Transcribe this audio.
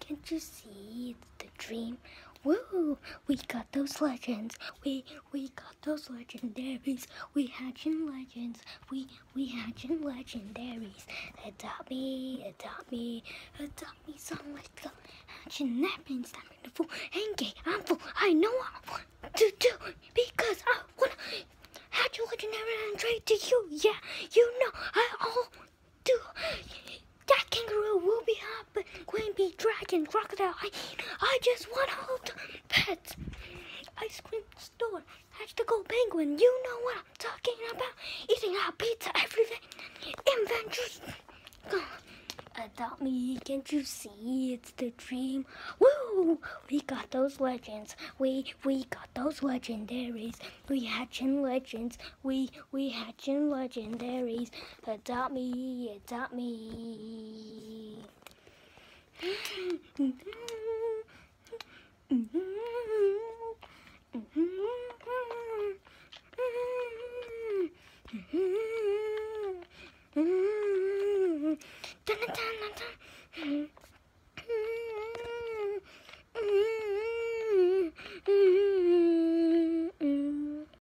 can't you see it's the dream? Woo! We got those legends. We we got those legendaries. We hatching legends. We we hatching legendaries. Adopt me, adopt me, adopt me. Song let's go. Hatching napkins. I'm in the fool. Hang I'm full. I know what I want to do because I wanna hatch a legendary and trade to you. Yeah, you know I all dragon, crocodile. I, I just want all the pets. Ice cream store, hatch the gold penguin. You know what I'm talking about. Eating out pizza, everything. Inventors. Adopt me, can't you see it's the dream? Woo! We got those legends. We we got those legendaries. We hatching legends. We we hatching legendaries. Adopt me, adopt me. Dun, dun, dun, dun.